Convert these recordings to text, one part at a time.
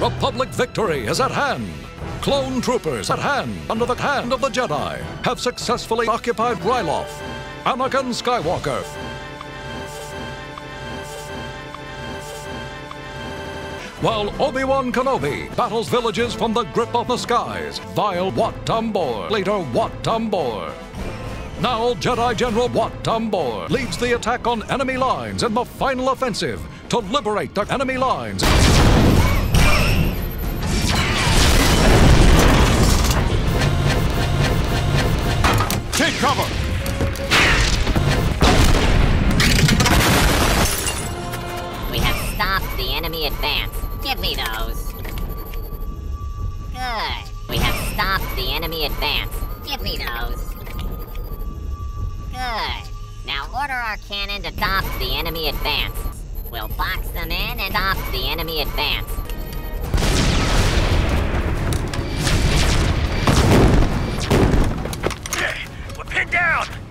Republic victory is at hand. Clone troopers at hand, under the hand of the Jedi, have successfully occupied Ryloth. Anakin Skywalker. While Obi-Wan Kenobi battles villages from the grip of the skies, vile Wat Tambor, later Wat Tambor. Now Jedi General Wat Tambor leads the attack on enemy lines in the final offensive to liberate the enemy lines. Take cover! We have stopped the enemy advance. Give me those. Good. We have stopped the enemy advance. Give me those. Good. Now order our cannon to stop the enemy advance. We'll box them in and stop the enemy advance.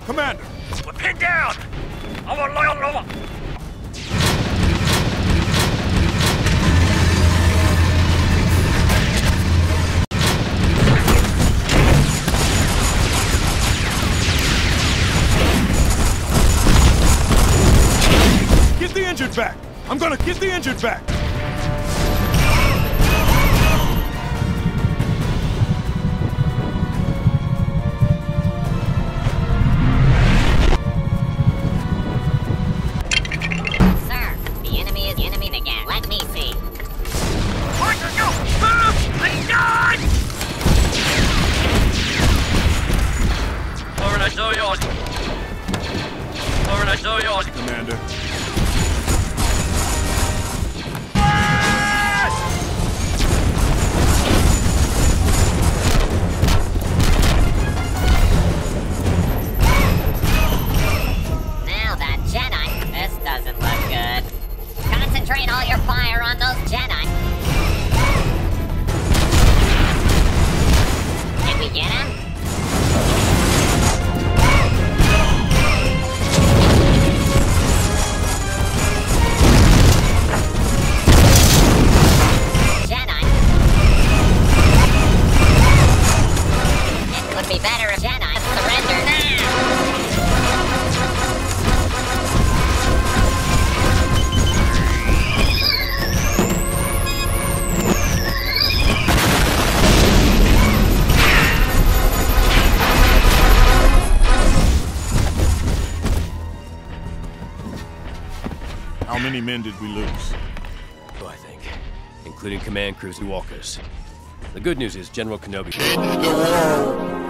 Commander! We're pinned down! Over, over, over! Get the injured back! I'm gonna get the injured back! All yours. Commander. Now that Jedi, this doesn't look good. Concentrate all your fire on those Jedi. Would be better if Jedi surrender now. How many men did we lose? Two, I think. Including command crews and walkers. The good news is General Kenobi...